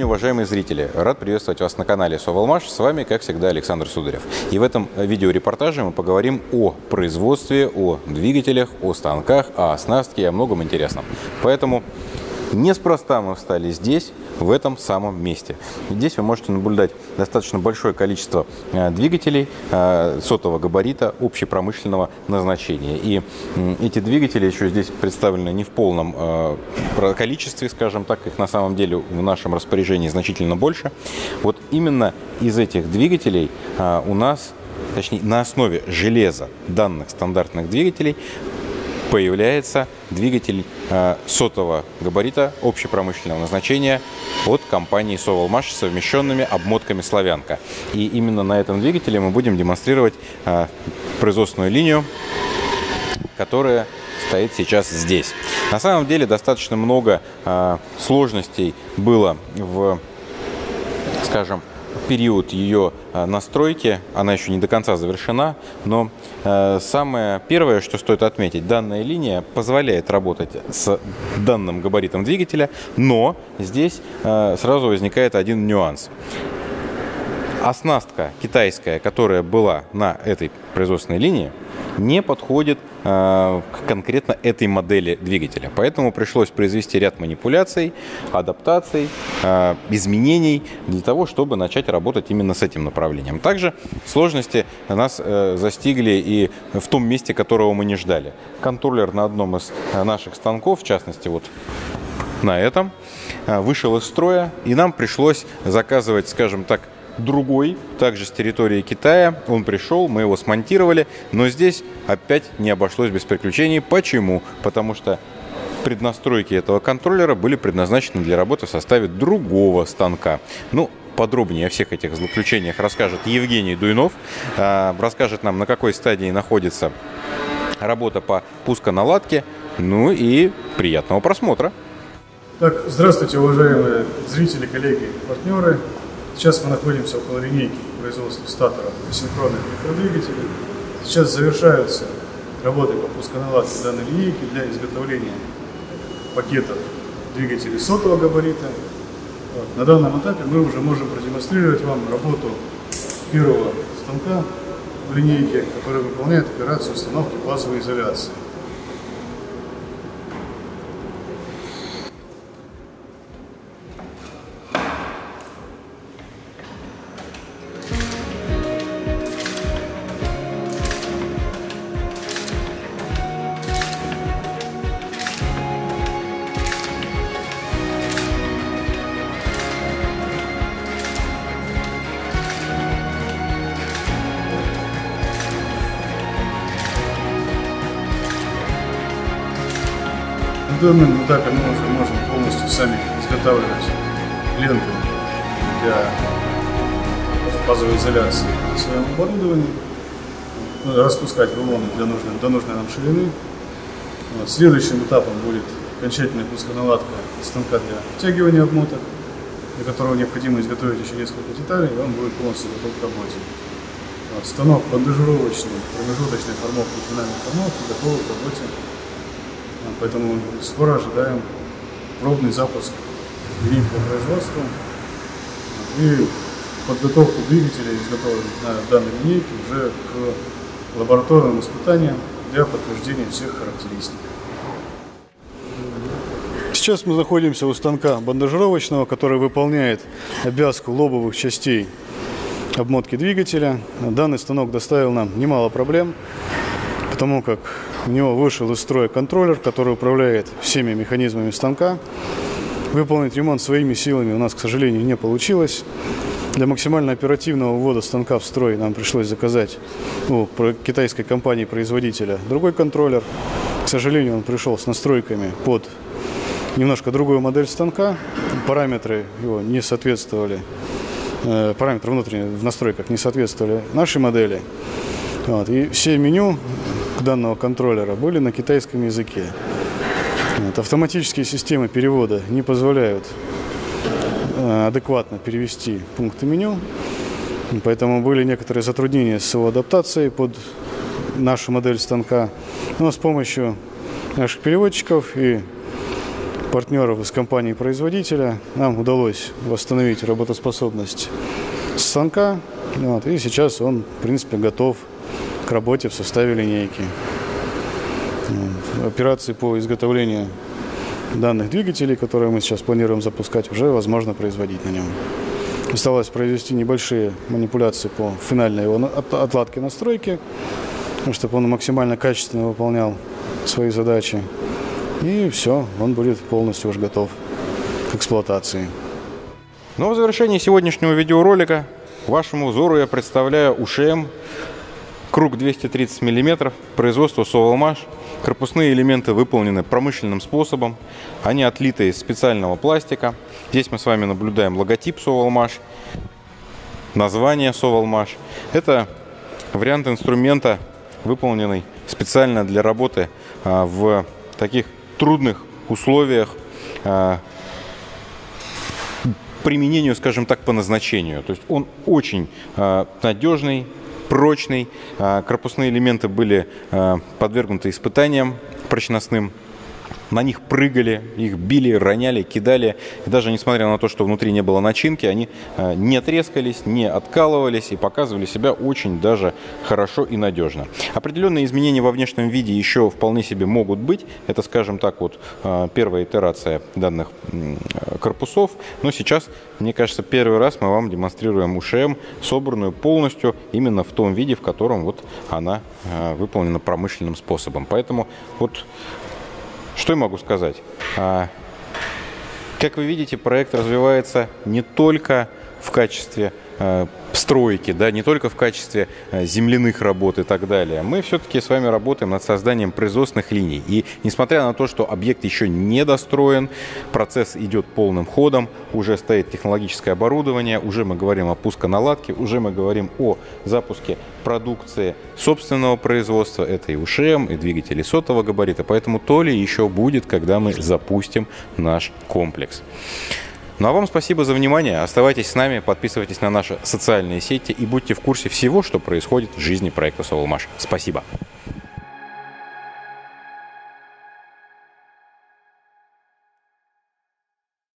день, уважаемые зрители! Рад приветствовать вас на канале Совалмаш. С вами, как всегда, Александр Сударев. И в этом видеорепортаже мы поговорим о производстве, о двигателях, о станках, о оснастке и о многом интересном. Поэтому Неспроста мы встали здесь, в этом самом месте. Здесь вы можете наблюдать достаточно большое количество э, двигателей э, сотого габарита общепромышленного назначения. И эти двигатели еще здесь представлены не в полном э, количестве, скажем так, их на самом деле в нашем распоряжении значительно больше. Вот именно из этих двигателей у нас точнее на основе железа данных стандартных двигателей появляется двигатель э, сотого габарита общепромышленного назначения от компании Соволмаш с совмещенными обмотками «Славянка». И именно на этом двигателе мы будем демонстрировать э, производственную линию, которая стоит сейчас здесь. На самом деле достаточно много э, сложностей было в, скажем, период ее э, настройки, она еще не до конца завершена, но э, самое первое, что стоит отметить, данная линия позволяет работать с данным габаритом двигателя, но здесь э, сразу возникает один нюанс. Оснастка китайская, которая была на этой производственной линии, не подходит э, к конкретно этой модели двигателя. Поэтому пришлось произвести ряд манипуляций, адаптаций, э, изменений для того, чтобы начать работать именно с этим направлением. Также сложности нас э, застигли и в том месте, которого мы не ждали. Контроллер на одном из наших станков, в частности вот на этом, вышел из строя, и нам пришлось заказывать, скажем так, другой, также с территории Китая. Он пришел, мы его смонтировали, но здесь опять не обошлось без приключений. Почему? Потому что преднастройки этого контроллера были предназначены для работы в составе другого станка. Ну, подробнее о всех этих злоключениях расскажет Евгений Дуйнов. А, расскажет нам, на какой стадии находится работа по пусконаладке. Ну и приятного просмотра. Так, здравствуйте, уважаемые зрители, коллеги, партнеры. Сейчас мы находимся около линейки производства статоров и синхронных электродвигателей. Сейчас завершаются работы по пусконаладке данной линейки для изготовления пакетов двигателей сотого габарита. Вот. На данном этапе мы уже можем продемонстрировать вам работу первого станка в линейке, который выполняет операцию установки базовой изоляции. В данном этапе мы уже можем полностью сами изготавливать ленты для базовой изоляции на своем оборудовании, ну, распускать рулоны для нужной, до нужной нам ширины. Вот. Следующим этапом будет окончательная пусконаладка станка для втягивания обмоток, для которого необходимо изготовить еще несколько деталей, и он будет полностью готов к работе. Вот. Станок бандажировочный, промежуточной формовки, финальной формовки готов к работе Поэтому скоро ожидаем пробный запуск линейки производства и подготовку двигателей, изготовленных на данной линейке, уже к лабораторным испытаниям для подтверждения всех характеристик. Сейчас мы находимся у станка бандажировочного, который выполняет обвязку лобовых частей обмотки двигателя. Данный станок доставил нам немало проблем, потому как у него вышел из строя контроллер, который управляет всеми механизмами станка. Выполнить ремонт своими силами у нас, к сожалению, не получилось. Для максимально оперативного ввода станка в строй нам пришлось заказать у китайской компании-производителя другой контроллер. К сожалению, он пришел с настройками под немножко другую модель станка. Параметры его не соответствовали, э, параметры внутренние в настройках не соответствовали нашей модели. Вот. И все меню данного контроллера были на китайском языке. Вот. Автоматические системы перевода не позволяют э, адекватно перевести пункты меню, поэтому были некоторые затруднения с его адаптацией под нашу модель станка. Но с помощью наших переводчиков и партнеров из компании-производителя нам удалось восстановить работоспособность станка. Вот, и сейчас он, в принципе, готов к работе в составе линейки. Операции по изготовлению данных двигателей, которые мы сейчас планируем запускать, уже возможно производить на нем. Осталось произвести небольшие манипуляции по финальной его отладке настройки, чтобы он максимально качественно выполнял свои задачи. И все, он будет полностью уже готов к эксплуатации. Ну, в завершении сегодняшнего видеоролика вашему взору я представляю УШМ Круг 230 мм, производство Совалмаш. Корпусные элементы выполнены промышленным способом. Они отлиты из специального пластика. Здесь мы с вами наблюдаем логотип Совалмаш, название Совалмаш. Это вариант инструмента, выполненный специально для работы а, в таких трудных условиях а, применению, скажем так, по назначению. То есть он очень а, надежный, прочный. А, корпусные элементы были а, подвергнуты испытаниям прочностным на них прыгали, их били, роняли, кидали. И даже несмотря на то, что внутри не было начинки, они э, не трескались, не откалывались и показывали себя очень даже хорошо и надежно. Определенные изменения во внешнем виде еще вполне себе могут быть. Это, скажем так, вот э, первая итерация данных корпусов. Но сейчас, мне кажется, первый раз мы вам демонстрируем УШМ, собранную полностью именно в том виде, в котором вот она э, выполнена промышленным способом. Поэтому вот что я могу сказать? А, как вы видите, проект развивается не только в качестве стройки, да, не только в качестве э, земляных работ и так далее. Мы все-таки с вами работаем над созданием производственных линий. И несмотря на то, что объект еще не достроен, процесс идет полным ходом, уже стоит технологическое оборудование, уже мы говорим о пусконаладке, уже мы говорим о запуске продукции собственного производства. Это и УШМ, и двигатели сотого габарита. Поэтому то ли еще будет, когда мы запустим наш комплекс. Ну а вам спасибо за внимание. Оставайтесь с нами, подписывайтесь на наши социальные сети и будьте в курсе всего, что происходит в жизни проекта Соломаш. Спасибо.